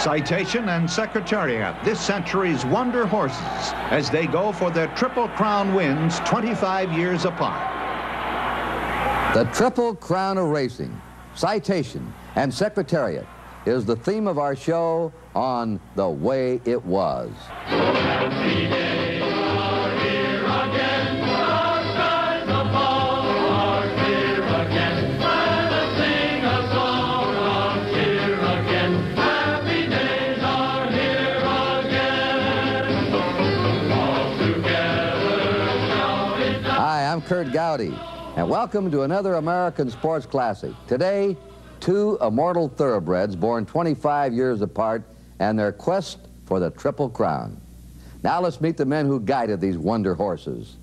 Citation and Secretariat, this century's wonder horses, as they go for their Triple Crown wins 25 years apart. The Triple Crown of Racing, Citation and Secretariat is the theme of our show on The Way It Was. Curt Gowdy, and welcome to another American Sports Classic. Today, two immortal thoroughbreds born 25 years apart and their quest for the Triple Crown. Now let's meet the men who guided these wonder horses.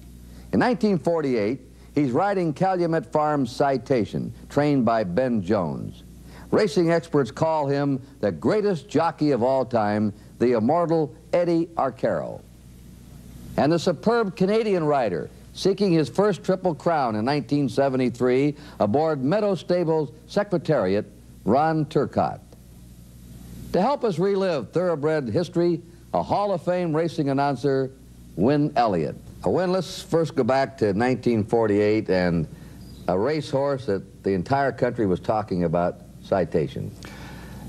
In 1948, he's riding Calumet Farms Citation, trained by Ben Jones. Racing experts call him the greatest jockey of all time, the immortal Eddie Arcaro. And the superb Canadian rider, seeking his first Triple Crown in 1973 aboard Meadow Stables Secretariat, Ron Turcotte. To help us relive thoroughbred history, a Hall of Fame racing announcer, Win Elliot. Uh, Win, let's first go back to 1948 and a racehorse that the entire country was talking about, Citation.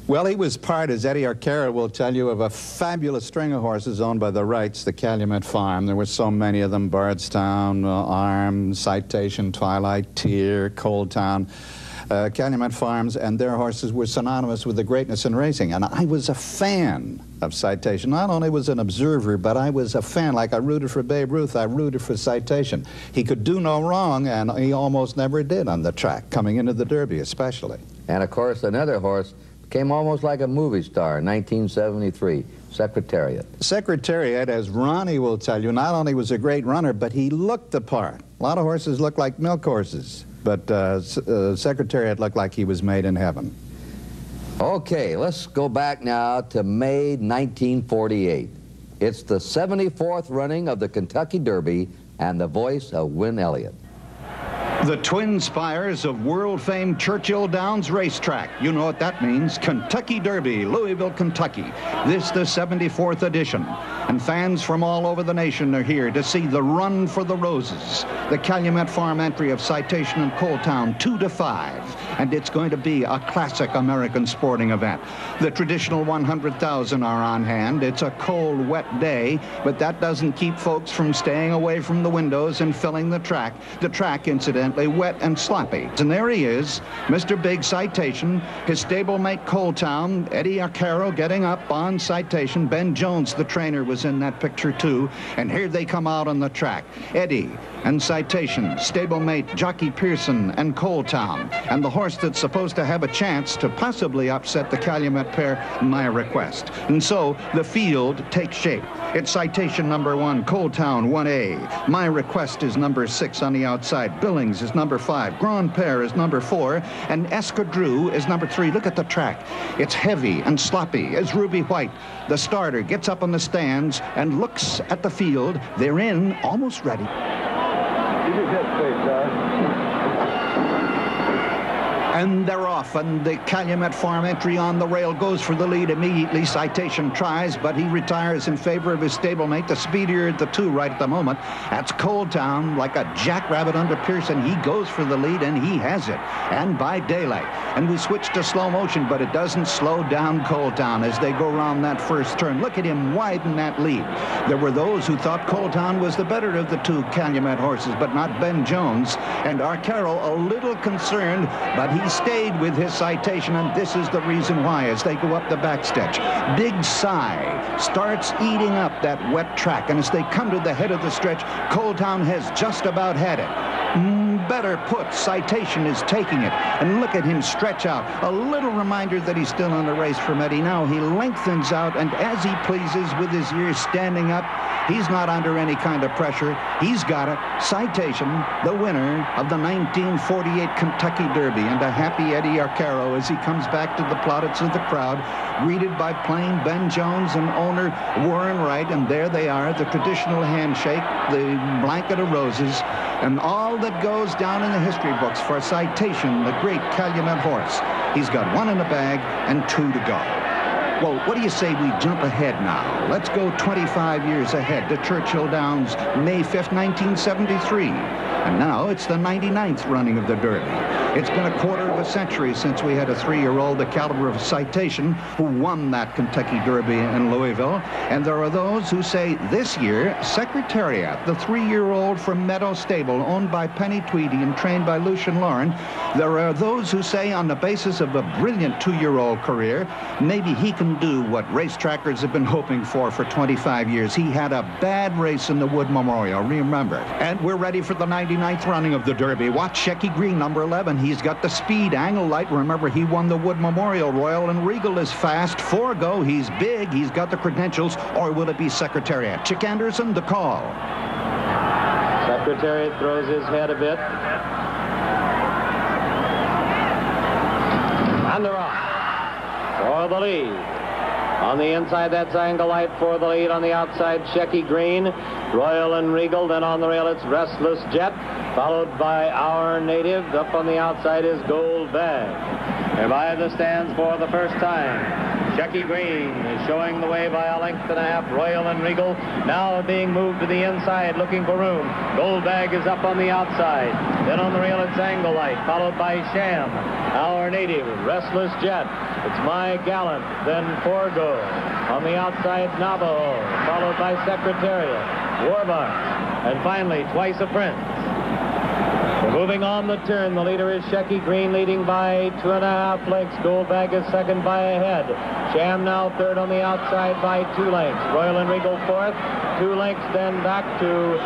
Well, he was part, as Eddie Arcaro will tell you, of a fabulous string of horses owned by the Wrights, the Calumet Farm. There were so many of them, Bardstown, uh, Arm, Citation, Twilight, Tear, Coaltown. Uh, Calumet Farms and their horses were synonymous with the greatness in racing. And I was a fan of Citation. Not only was an observer, but I was a fan. Like I rooted for Babe Ruth, I rooted for Citation. He could do no wrong, and he almost never did on the track, coming into the Derby especially. And of course, another horse Came almost like a movie star in 1973, Secretariat. Secretariat, as Ronnie will tell you, not only was a great runner, but he looked the part. A lot of horses look like milk horses, but uh, uh, Secretariat looked like he was made in heaven. Okay, let's go back now to May 1948. It's the 74th running of the Kentucky Derby and the voice of Win Elliot. The twin spires of world-famed Churchill Downs Racetrack. You know what that means. Kentucky Derby, Louisville, Kentucky. This the 74th edition. And fans from all over the nation are here to see the Run for the Roses. The Calumet Farm entry of Citation and Coaltown, 2 to 5 and it's going to be a classic American sporting event. The traditional 100,000 are on hand. It's a cold, wet day, but that doesn't keep folks from staying away from the windows and filling the track. The track, incidentally, wet and sloppy. And there he is, Mr. Big Citation, his stablemate Coaltown, Eddie Arcaro getting up on Citation. Ben Jones, the trainer, was in that picture too. And here they come out on the track. Eddie and Citation, stablemate Jockey Pearson and Coaltown. And the horse horse that's supposed to have a chance to possibly upset the Calumet pair, my request. And so the field takes shape. It's citation number one, Coaltown 1A. My request is number six on the outside. Billings is number five. Grand Père is number four. And Escadru is number three. Look at the track. It's heavy and sloppy as Ruby White. The starter gets up on the stands and looks at the field. They're in, almost ready. And they're off. And the Calumet Farm entry on the rail goes for the lead immediately. Citation tries, but he retires in favor of his stablemate, the speedier of the two right at the moment. That's Coaltown, like a jackrabbit under Pearson. He goes for the lead, and he has it. And by daylight. And we switch to slow motion, but it doesn't slow down Coaltown as they go around that first turn. Look at him widen that lead. There were those who thought Coaltown was the better of the two Calumet horses, but not Ben Jones. And Arcaro a little concerned, but he stayed with his citation, and this is the reason why as they go up the backstretch. Big Cy starts eating up that wet track, and as they come to the head of the stretch, Coaltown has just about had it. Mm. Better put, Citation is taking it. And look at him stretch out. A little reminder that he's still in the race from Eddie. Now he lengthens out, and as he pleases with his ears standing up, he's not under any kind of pressure. He's got it. Citation, the winner of the 1948 Kentucky Derby, and a happy Eddie Arcaro as he comes back to the plaudits of the crowd, greeted by plain Ben Jones and owner Warren Wright, and there they are, the traditional handshake, the blanket of roses, and all that goes down in the history books for a Citation, the great Calumet horse. He's got one in the bag and two to go. Well, what do you say we jump ahead now? Let's go 25 years ahead to Churchill Downs, May 5th, 1973. And now it's the 99th running of the Derby. It's been a quarter of a century since we had a three-year-old the caliber of Citation who won that Kentucky Derby in Louisville. And there are those who say this year, Secretariat, the three-year-old from Meadow Stable, owned by Penny Tweedy and trained by Lucien Laurin, there are those who say on the basis of a brilliant two-year-old career, maybe he can do what racetrackers have been hoping for for 25 years. He had a bad race in the Wood Memorial, remember. And we're ready for the 99th running of the Derby. Watch Shecky Green, number 11. He's got the speed. Angle Light, remember, he won the Wood Memorial. Royal and Regal is fast. Forego, he's big. He's got the credentials. Or will it be Secretariat? Chick Anderson, the call. Secretariat throws his head a bit. And they're off for the lead. On the inside, that's Angle for the lead. On the outside, Shecky Green, Royal and Regal. Then on the rail, it's Restless Jet, followed by Our Native. Up on the outside is Gold Bag. They're by the stands for the first time. Shecky Green is showing the way by a length and a half. Royal and Regal now being moved to the inside, looking for room. Gold Bag is up on the outside. Then on the rail, it's Angle followed by Sham. Our Native, Restless Jet. It's My Gallant, then Forego. On the outside, Navajo, followed by Secretariat, Warbucks, and finally, Twice a Prince. Moving on the turn, the leader is Shecky Green leading by two and a half lengths. Goldbag is second by a head. Sham now third on the outside by two lengths. Royal and Regal fourth. Two lengths then back to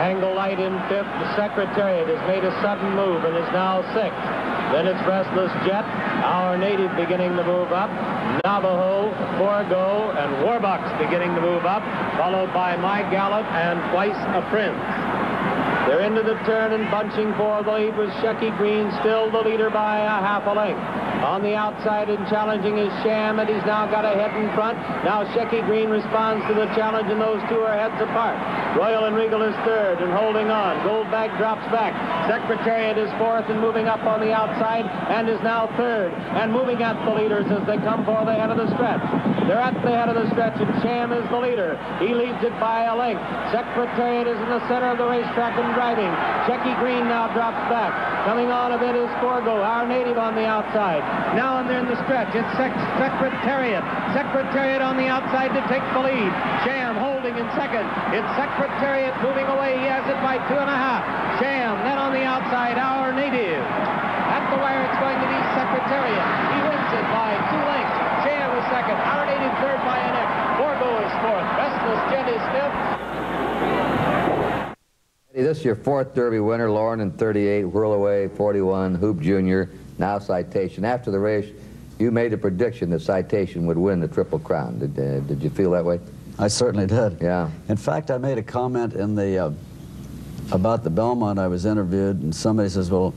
Angle Light in fifth. The Secretariat has made a sudden move and is now sixth. Then it's Restless Jet, our native beginning to move up. Navajo, Forego, and Warbucks beginning to move up, followed by My Gallant and Twice a Prince. They're into the turn and bunching for the lead with Shecky Green, still the leader by a half a length. On the outside and challenging is Sham, and he's now got a head in front. Now Shecky Green responds to the challenge, and those two are heads apart. Royal and Regal is third and holding on. Goldbag drops back. Secretariat is fourth and moving up on the outside and is now third and moving at the leaders as they come for the head of the stretch. They're at the head of the stretch, and Sham is the leader. He leads it by a length. Secretariat is in the center of the racetrack and driving. Shecky Green now drops back. Coming on a bit is Forego, our native on the outside. Now and then the stretch. It's Sec Secretariat. Secretariat on the outside to take the lead. Sham holding in second. It's Secretariat moving away. He has it by two and a half. Sham then on the outside, our native. At the wire, it's going to be Secretariat. He wins it by two lengths. Sham is second. Our native third by an X. Forego is fourth. Restless Jet is fifth. This is your fourth Derby winner, Lawrin in 38, Whirlaway 41, Hoop Jr., now Citation. After the race, you made a prediction that Citation would win the Triple Crown. Did, uh, did you feel that way? I certainly did. Yeah. In fact, I made a comment in the uh, about the Belmont I was interviewed, and somebody says, well,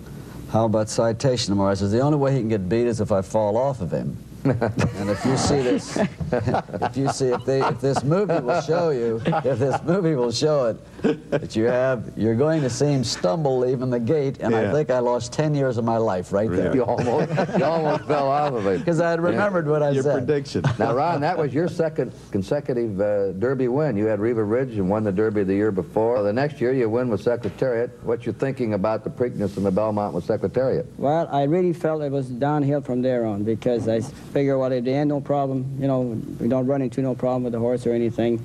how about Citation tomorrow? I says, the only way he can get beat is if I fall off of him. and if you see this, if you see if they if this movie will show you, if this movie will show it, that you have, you're going to see him stumble leaving the gate, and I think I lost 10 years of my life right there. You almost, you almost fell off of it. Because I had remembered what I Your said. Your prediction. Now, Ron, that was your second consecutive uh, Derby win. You had Riva Ridge and won the Derby the year before. The next year, you win with Secretariat. What's your thinking about the Preakness and the Belmont with Secretariat? Well, I really felt it was downhill from there on because I figure, well, at the end, no problem. You know, we don't run into no problem with the horse or anything.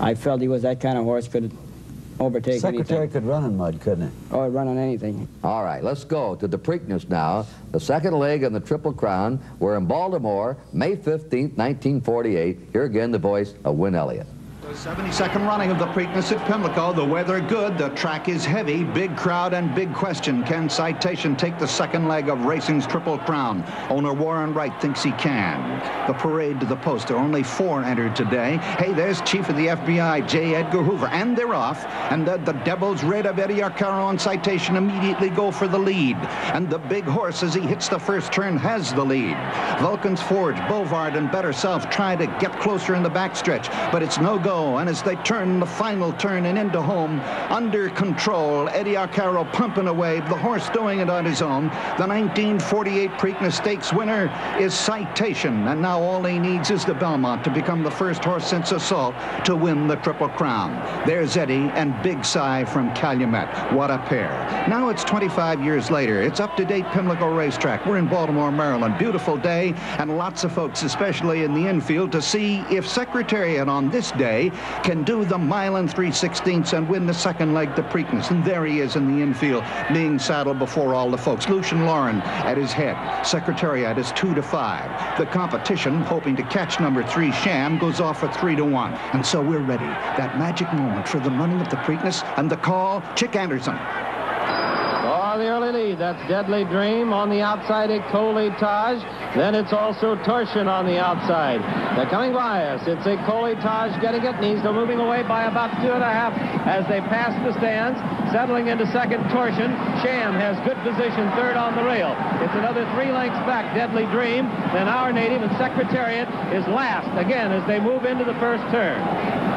I felt he was that kind of horse could overtake Secretary anything could run in mud, couldn't he? or oh, run on anything. All right, let's go to the Preakness now. The second leg in the Triple Crown. We're in Baltimore, May 15th, 1948. Here again, the voice of Win Elliot. The 72nd running of the Preakness at Pimlico. The weather good, the track is heavy, big crowd and big question. Can Citation take the second leg of racing's Triple Crown? Owner Warren Wright thinks he can. The parade to the post. There are only four entered today. Hey, there's Chief of the FBI, J. Edgar Hoover, and they're off. And the, the Devils Red of Eddie Arcaro and Citation immediately go for the lead. And the big horse, as he hits the first turn, has the lead. Vulcan's Forge, Bovard, and Better Self try to get closer in the backstretch, but it's no go. And as they turn the final turn and into home, under control, Eddie Arcaro pumping away, the horse doing it on his own. The 1948 Preakness Stakes winner is Citation, and now all he needs is the Belmont to become the first horse since Assault to win the Triple Crown. There's Eddie and Big Cy from Calumet. What a pair. Now it's 25 years later. It's up-to-date Pimlico Racetrack. We're in Baltimore, Maryland. Beautiful day, and lots of folks, especially in the infield, to see if Secretariat on this day can do the mile and 3 16ths and win the second leg, the Preakness. And there he is in the infield, being saddled before all the folks. Lucien Laurin at his head. Secretariat is 2 to 5. The competition, hoping to catch number 3, Sham, goes off at 3 to 1. And so we're ready. That magic moment for the running of the Preakness and the call, Chick Anderson. Early lead, that's Deadly Dream. On the outside, Ecole Etage. Then it's also Torsion on the outside. They're coming by us. It's Ecole Etage getting it, and he's moving away by about two and a half as they pass the stands. Settling into second, Torsion. Sham has good position, third on the rail. It's another three lengths back, Deadly Dream. Then our native and Secretariat is last again as they move into the first turn.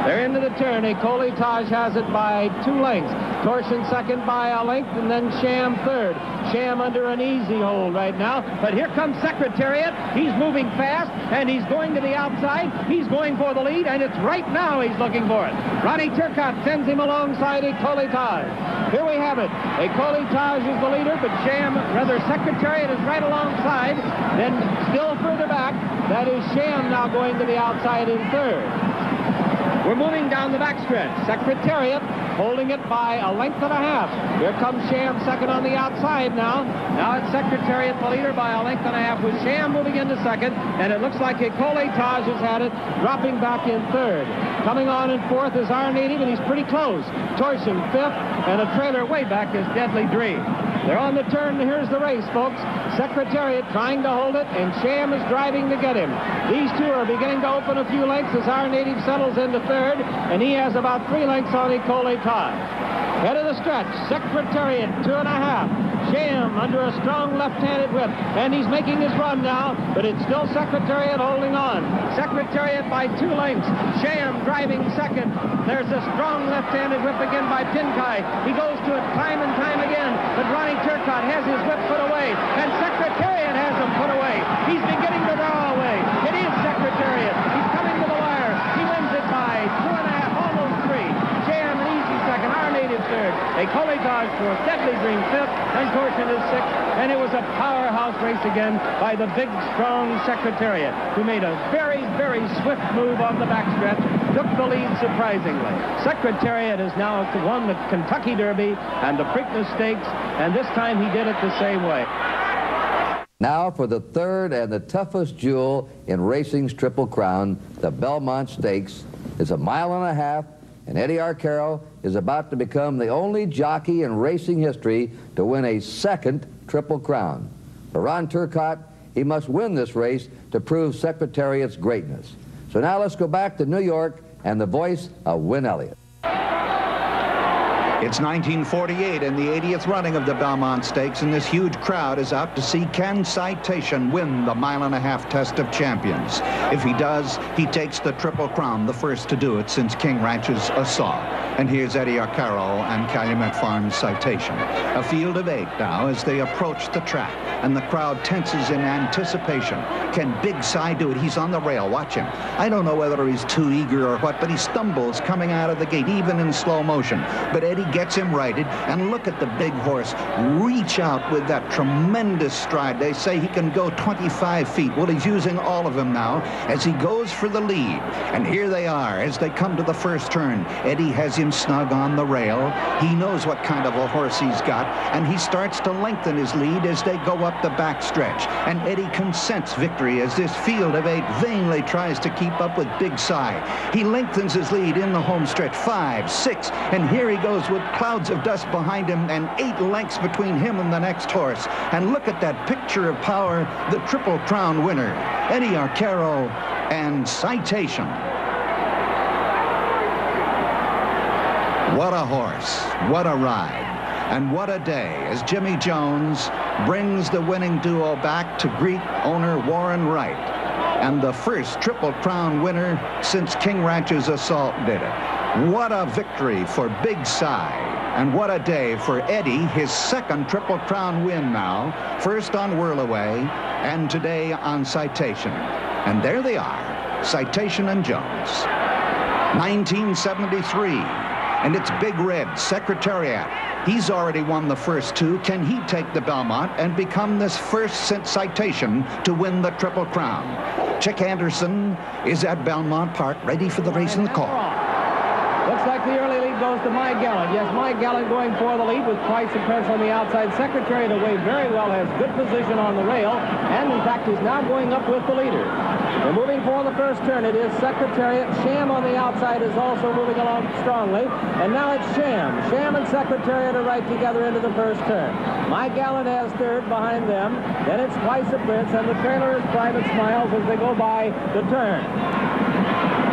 They're into the turn. Ecole Etage has it by two lengths. Torsion second by a length, and then Sham third. Sham under an easy hold right now. But here comes Secretariat. He's moving fast, and he's going to the outside. He's going for the lead, and it's right now he's looking for it. Ronnie Turcotte sends him alongside Ecole Etage. Here we have it. Ecole Etage is the leader, but Sham, rather Secretariat is right alongside. Then still further back, that is Sham now going to the outside in third. We're moving down the backstretch. Secretariat holding it by a length and a half. Here comes Sham second on the outside now. Now it's Secretariat the leader by a length and a half with Sham moving into second. And it looks like Ecole Etage has had it, dropping back in third. Coming on in fourth is our native, and he's pretty close. Torsion fifth, and a trailer way back is Deadly Dream. They're on the turn. Here's the race, folks. Secretariat trying to hold it, and Sham is driving to get him. These two are beginning to open a few lengths as our native settles into third, and he has about three lengths on Ecole Etage. Head of the stretch, Secretariat, two and a half. Sham under a strong left-handed whip, and he's making his run now, but it's still Secretariat holding on. Secretariat by two lengths. Sham driving second. There's a strong left-handed whip again by Pincay. He goes to it time and time again, but Ronnie Turcotte has his whip put away, and Secretariat has him put away. He's beginning to draw away. It is Secretariat. He's coming to the wire. He wins it by two and a half, almost three. Sham an easy second, our native third. Ecole Etage fourth, Deadly Dream fifth, and Torsion is sixth. And it was a powerhouse race again by the big, strong Secretariat, who made a very, very swift move on the backstretch, took the lead surprisingly. Secretariat has now won the Kentucky Derby and the Preakness Stakes, and this time he did it the same way. Now for the third and the toughest jewel in racing's Triple Crown, the Belmont Stakes. It's a mile and a half, and Eddie Arcaro is about to become the only jockey in racing history to win a second Triple Crown. For Ron Turcotte, he must win this race to prove Secretariat's greatness. So now let's go back to New York and the voice of Win Elliot. It's 1948 and the 80th running of the Belmont Stakes, and this huge crowd is out to see Ken Citation win the mile and a half test of champions. If he does, he takes the Triple Crown, the first to do it since King Ranch's Assault. And here's Eddie Arcaro and Calumet Farms Citation. A field of eight now as they approach the track, and the crowd tenses in anticipation. Can Big Cy do it? He's on the rail. Watch him. I don't know whether he's too eager or what, but he stumbles coming out of the gate, even in slow motion. But Eddie gets him righted, and look at the big horse reach out with that tremendous stride. They say he can go 25 feet. Well, he's using all of them now as he goes for the lead. And here they are as they come to the first turn. Eddie has him snug on the rail. He knows what kind of a horse he's got, and he starts to lengthen his lead as they go up the back stretch. And Eddie consents victory as this field of eight vainly tries to keep up with Big Cy. He lengthens his lead in the home stretch, five, six, and here he goes with clouds of dust behind him and eight lengths between him and the next horse. And look at that picture of power, the Triple Crown winner, Eddie Arcaro and Citation. What a horse, what a ride, and what a day as Jimmy Jones brings the winning duo back to greet owner Warren Wright. and the first Triple Crown winner since King Ranch's assault did it. What a victory for Big Cy. And what a day for Eddie, his second Triple Crown win now. First on Whirlaway, and today on Citation. And there they are, Citation and Jones. 1973, and it's Big Red, Secretariat. He's already won the first two. Can he take the Belmont and become this first since Citation to win the Triple Crown? Chick Anderson is at Belmont Park, ready for the race in the car. Like the early lead goes to My Gallant. Yes, My Gallant going for the lead with Price and Prince on the outside. Secretary away very well, has good position on the rail, and in fact is now going up with the leader. They're moving for the first turn. It is Secretariat. Sham on the outside is also moving along strongly. And now it's Sham. Sham and Secretariat are right together into the first turn. My Gallant has third behind them. Then it's Twice a Prince, and the trailer is Private Smiles as they go by the turn.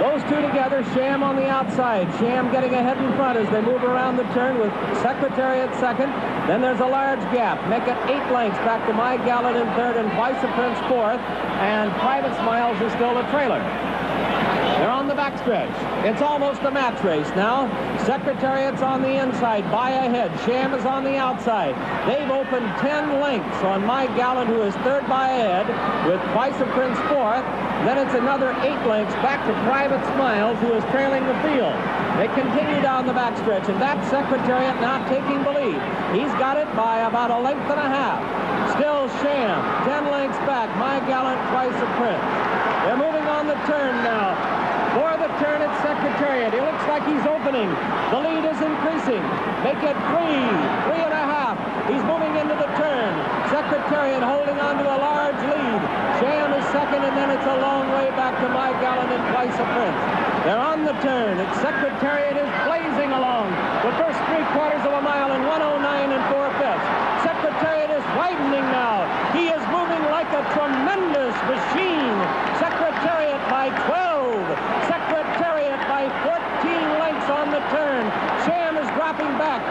Those two together, Sham on the outside. Sham getting ahead in front as they move around the turn with Secretary at second. Then there's a large gap. Make it eight lengths back to My Gallant in third and Vice Prince fourth. And Private Smiles is still the trailer. They're on the backstretch. It's almost a match race now. Secretariat's on the inside, by ahead. Sham is on the outside. They've opened 10 lengths on My Gallant, who is third by ahead, with Vice of Prince fourth. Then it's another eight lengths back to Private Smiles, who is trailing the field. They continue down the backstretch, and that Secretariat now taking the lead. He's got it by about a length and a half. Still Sham, 10 lengths back. My Gallant, Twice a Prince. They're moving on the turn now. Turn at Secretariat. It looks like he's opening. The lead is increasing. Make it three, three and a half. He's moving into the turn. Secretariat holding on to a large lead. Sham is second, and then it's a long way back to My Gallant and Twice a Prince. They're on the turn. Its Secretariat is blazing along. The first three quarters of a mile in 109 and four fifths. Secretariat is widening now. He is moving like a tremendous machine. Secretariat by 12. Secretariat by 14 lengths on the turn. Sham is dropping back.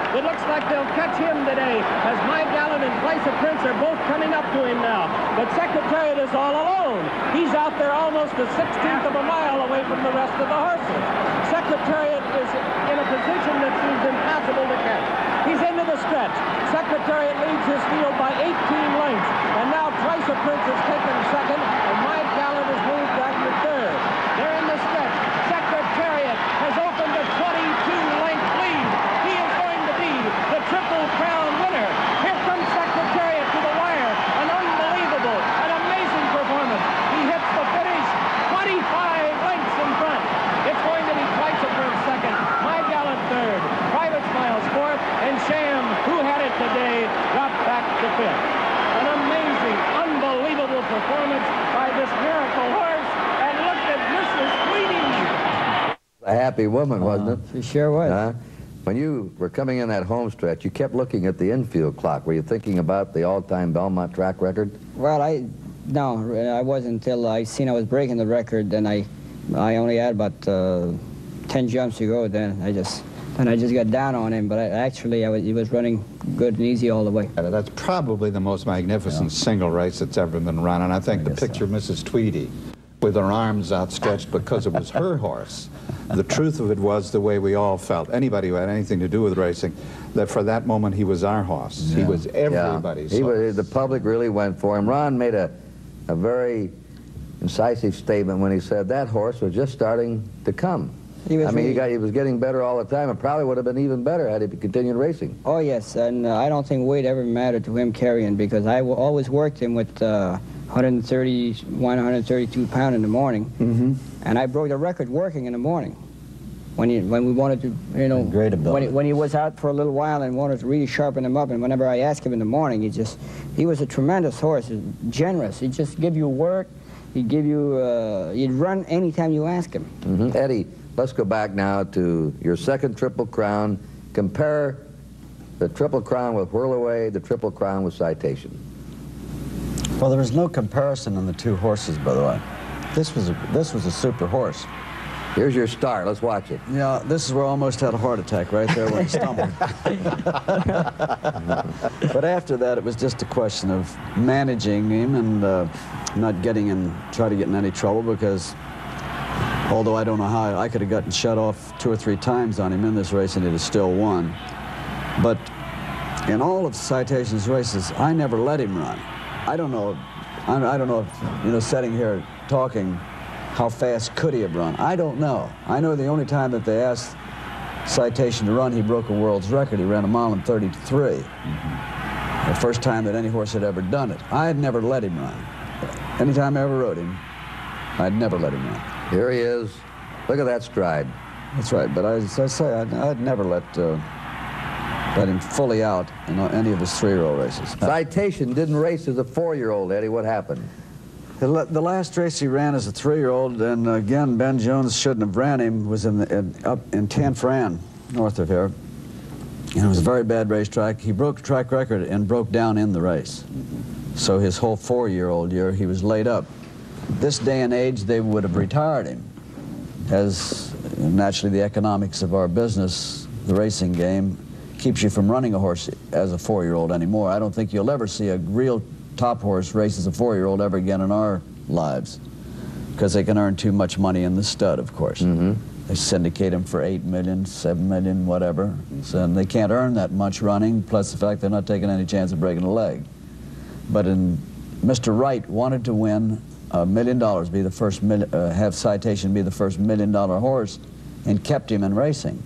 Like they'll catch him today as My Gallant and a Prince are both coming up to him now. But Secretariat is all alone. He's out there almost a 16th of a mile away from the rest of the horses. Secretariat is in a position that seems impossible to catch. He's into the stretch. Secretariat leads his field by 18 lengths. And now Twice a Prince has taken second, and My Gallant has moved back to third. They're in the stretch. Secretariat has opened a 22-length lead. He is going to be the Triple Crown winner. Here comes Secretariat to the wire. An unbelievable, an amazing performance. He hits the finish 25 lengths in front. It's going to be Twice a Prince second, My Gallant third, Private Smiles fourth, and Sham, who had it today, dropped back to fifth. An amazing, unbelievable performance by this miracle horse. And look at Mrs. Tweedy. A happy woman, wasn't it? She sure was. Huh? When you were coming in that home stretch, you kept looking at the infield clock. Were you thinking about the all-time Belmont track record? Well, I no, I wasn't until I seen I was breaking the record. Then I, I only had about uh, ten jumps to go. Then I just, then I just got down on him. But I, actually, I was, he was running good and easy all the way. That's probably the most magnificent single race that's ever been run, and I think I the guess so. picture of Mrs. Tweedy with her arms outstretched because it was her horse. The truth of it was the way we all felt. Anybody who had anything to do with racing, that for that moment he was our horse. He was everybody's yeah. He was, horse. the public really went for him. Ron made a, a very incisive statement when he said that horse was just starting to come. He was I mean, he, got, he was getting better all the time. It probably would have been even better had he continued racing. Oh yes, and uh, I don't think weight ever mattered to him carrying because I w- always worked him with uh, 131, 132 pound in the morning, mm-hmm. and I broke the record working in the morning. When he, when we wanted to, you know, Great when he, when he was out for a little while and wanted to really sharpen him up, and whenever I asked him in the morning, he just, he was a tremendous horse, generous. He'd just give you work, he'd give you, uh, he'd run anytime you ask him. Mhm. Eddie, let's go back now to your second Triple Crown. Compare the Triple Crown with Whirlaway, the Triple Crown with Citation. Well, there was no comparison in the two horses, by the way. This was a, this was a super horse. Here's your star. Let's watch it. Yeah, this is where I almost had a heart attack right there when I stumbled. but after that, it was just a question of managing him and uh, not getting in, try to get in any trouble because although I don't know how, I could have gotten shut off two or three times on him in this race and he'd have still won. But in all of Citation's races, I never let him run. I don't know, I don't know if, you know, sitting here talking, how fast could he have run? I don't know. I know the only time that they asked Citation to run, he broke a world's record. He ran a mile in 33. The first time that any horse had ever done it. I had never let him run. Anytime I ever rode him, I'd never let him run. Here he is. Look at that stride. That's right, but I, as I say, I'd, I'd never let, uh, let him fully out in any of his three-year-old races. Uh, Citation didn't race as a four-year-old, Eddie. What happened? The, last race he ran as a three-year-old, and again, Ben Jones shouldn't have ran him, was in, the, in up in Tanforan, north of here. And it was a very bad racetrack. He broke track record and broke down in the race. So his whole four-year-old year, he was laid up. This day and age, they would have retired him, as naturally the economics of our business, the racing game, keeps you from running a horse as a four-year-old anymore. I don't think you'll ever see a real top horse race as a four-year-old ever again in our lives, because they can earn too much money in the stud, of course. They syndicate them for eight million, seven million, whatever. So, and they can't earn that much running, plus the fact they're not taking any chance of breaking a leg. But in, Mr. Wright wanted to win a million dollars, be the first, mil, uh, have Citation be the first million dollar horse, and kept him in racing.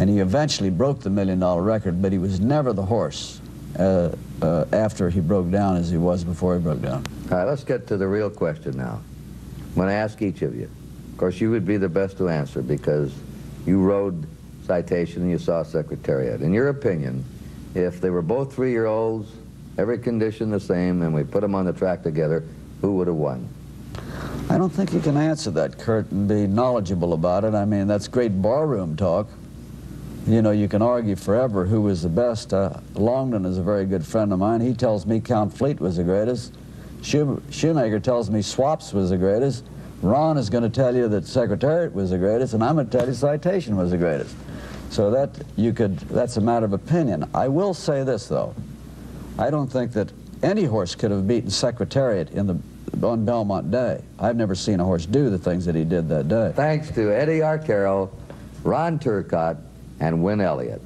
And he eventually broke the million dollar record, but he was never the horse uh, uh, after he broke down as he was before he broke down. All right, let's get to the real question now. I'm going to ask each of you. Of course, you would be the best to answer because you rode Citation and you saw Secretariat. In your opinion, if they were both three-year-olds, every condition the same, and we put them on the track together, who would have won? I don't think you can answer that, Curt, and be knowledgeable about it. I mean, that's great barroom talk. You know, you can argue forever who was the best. Uh, Longden is a very good friend of mine. He tells me Count Fleet was the greatest. Shoe Shoemaker tells me Swaps was the greatest. Ron is going to tell you that Secretariat was the greatest, and I'm going to tell you Citation was the greatest. So that you could, that's a matter of opinion. I will say this, though. I don't think that any horse could have beaten Secretariat in the on Belmont Day. I've never seen a horse do the things that he did that day. Thanks to Eddie Arcaro, Ron Turcotte, and Win Elliot.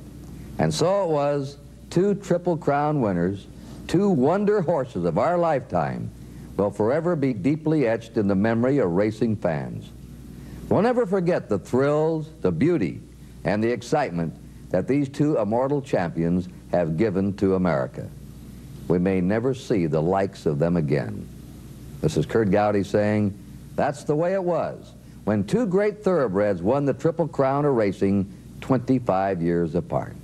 And so it was, two Triple Crown winners, two wonder horses of our lifetime, will forever be deeply etched in the memory of racing fans. We'll never forget the thrills, the beauty, and the excitement that these two immortal champions have given to America. We may never see the likes of them again. This is Curt Gowdy saying, that's the way it was when two great thoroughbreds won the Triple Crown of racing 25 years apart.